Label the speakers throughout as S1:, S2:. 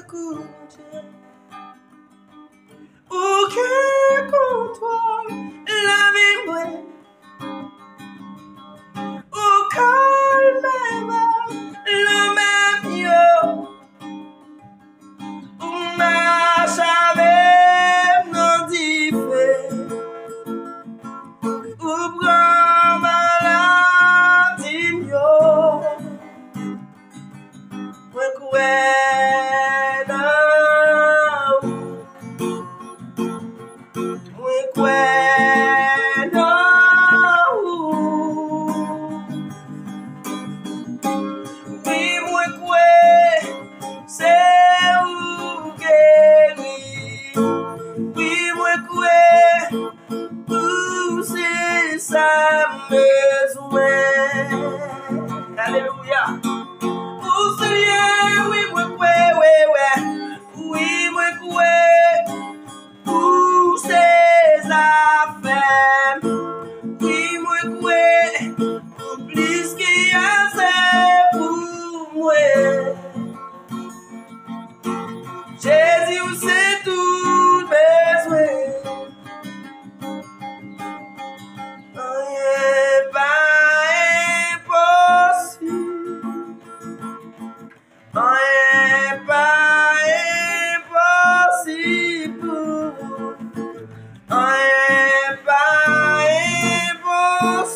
S1: te contient. Aucun 哈利路亚。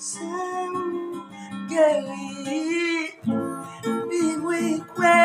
S1: Sewu geri Bigwi kwe